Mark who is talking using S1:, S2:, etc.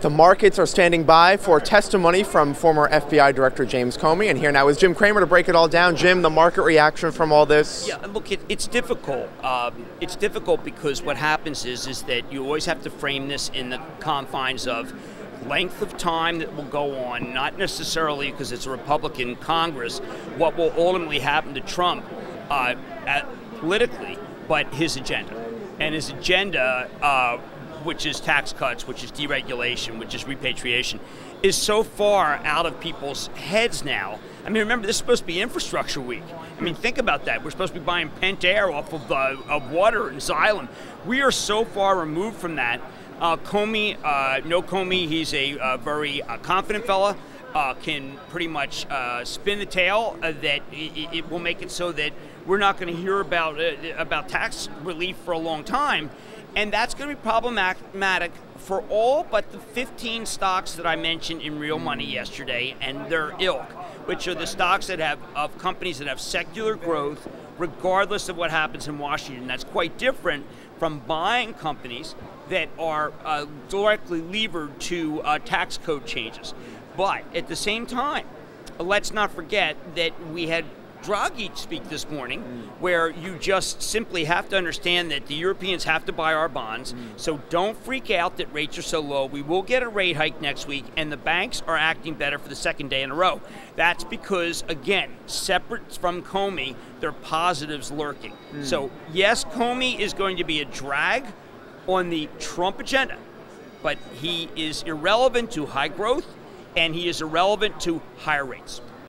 S1: The markets are standing by for testimony from former FBI Director James Comey, and here now is Jim Cramer to break it all down. Jim, the market reaction from all this?
S2: Yeah, look, it, it's difficult. Um, it's difficult because what happens is is that you always have to frame this in the confines of length of time that will go on, not necessarily because it's a Republican Congress, what will ultimately happen to Trump uh, at, politically, but his agenda. And his agenda uh, which is tax cuts, which is deregulation, which is repatriation, is so far out of people's heads now. I mean, remember, this is supposed to be infrastructure week. I mean, think about that. We're supposed to be buying Pentair off of, uh, of water and Xylem. We are so far removed from that. Uh, Comey, uh, no Comey, he's a uh, very uh, confident fella. Uh, can pretty much uh, spin the tail uh, that it, it, will make it so that we're not going to hear about uh, about tax relief for a long time and that's going to be problematic for all but the 15 stocks that I mentioned in real money yesterday and their ilk, which are the stocks that have of companies that have secular growth regardless of what happens in Washington. That's quite different from buying companies that are uh, directly levered to uh, tax code changes. But at the same time, let's not forget that we had Draghi speak this morning, mm. where you just simply have to understand that the Europeans have to buy our bonds. Mm. So don't freak out that rates are so low. We will get a rate hike next week, and the banks are acting better for the second day in a row. That's because, again, separate from Comey, there are positives lurking. Mm. So, yes, Comey is going to be a drag on the Trump agenda, but he is irrelevant to high growth and he is irrelevant to higher rates.